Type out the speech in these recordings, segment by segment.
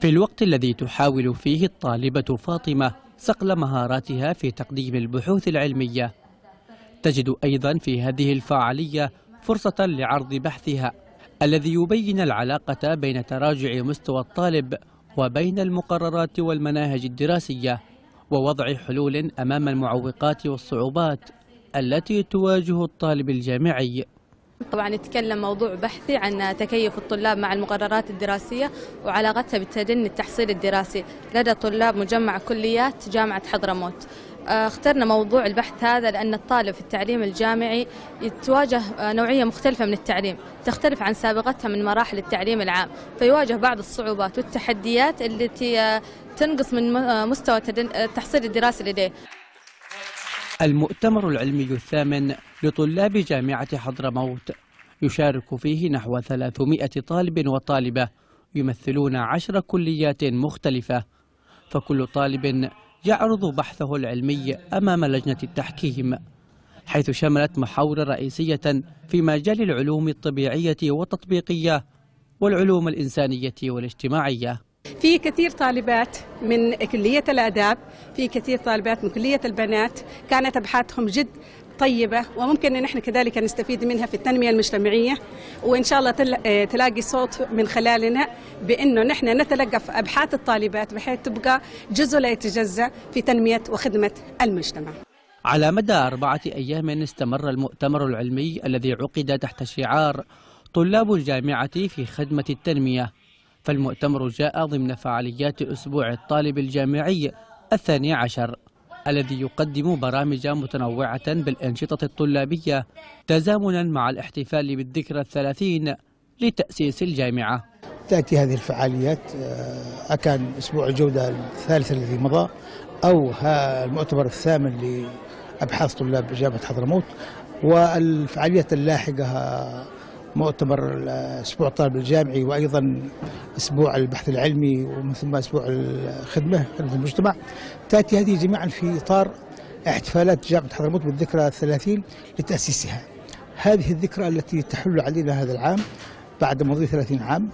في الوقت الذي تحاول فيه الطالبة فاطمة صقل مهاراتها في تقديم البحوث العلمية. تجد أيضا في هذه الفعالية فرصة لعرض بحثها الذي يبين العلاقة بين تراجع مستوى الطالب وبين المقررات والمناهج الدراسية ووضع حلول أمام المعوقات والصعوبات التي تواجه الطالب الجامعي. طبعا يتكلم موضوع بحثي عن تكيف الطلاب مع المقررات الدراسية وعلاقتها بالتدني التحصيل الدراسي. لدى طلاب مجمع كليات جامعة حضرموت. اخترنا موضوع البحث هذا لأن الطالب في التعليم الجامعي يتواجه نوعية مختلفة من التعليم تختلف عن سابقتها من مراحل التعليم العام. فيواجه بعض الصعوبات والتحديات التي تنقص من مستوى التحصيل الدراسي لديه. المؤتمر العلمي الثامن لطلاب جامعة حضرموت. يشارك فيه نحو 300 طالب وطالبة يمثلون عشر كليات مختلفة. فكل طالب يعرض بحثه العلمي أمام لجنة التحكيم حيث شملت محاور رئيسية في مجال العلوم الطبيعية والتطبيقية والعلوم الإنسانية والاجتماعية. في كثير طالبات من كلية الآداب في كثير طالبات من كلية البنات. كانت أبحاثهم جد طيبة وممكن أن نحن كذلك نستفيد منها في التنمية المجتمعية. وإن شاء الله تلاقي صوت من خلالنا بأنه نحن نتلقف أبحاث الطالبات بحيث تبقى جزء لا يتجزأ في تنمية وخدمة المجتمع. على مدى أربعة أيام استمر المؤتمر العلمي الذي عقد تحت شعار طلاب الجامعة في خدمة التنمية. فالمؤتمر جاء ضمن فعاليات أسبوع الطالب الجامعي الثاني عشر الذي يقدم برامج متنوعة بالأنشطة الطلابية تزامنا مع الاحتفال بالذكرى الثلاثين لتأسيس الجامعة. تأتي هذه الفعاليات أكان أسبوع الجودة الثالث الذي مضى أو المؤتمر الثامن لأبحاث طلاب جامعة حضرموت والفعاليات اللاحقة مؤتمر أسبوع الطالب الجامعي وأيضا أسبوع البحث العلمي ومن ثم أسبوع الخدمة خدمة المجتمع تأتي هذه جميعا في إطار احتفالات جامعة حضرموت بالذكرى الثلاثين لتأسيسها. هذه الذكرى التي تحل علينا هذا العام بعد مضي 30 عام.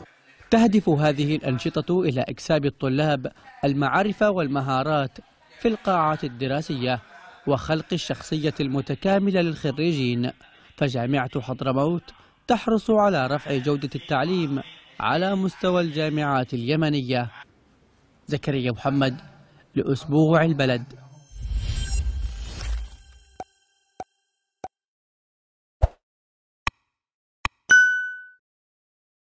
تهدف هذه الأنشطة إلى إكساب الطلاب المعارف والمهارات في القاعات الدراسية وخلق الشخصية المتكاملة للخريجين فجامعة حضرموت تحرص على رفع جودة التعليم على مستوى الجامعات اليمنية. زكريا محمد لأسبوع البلد.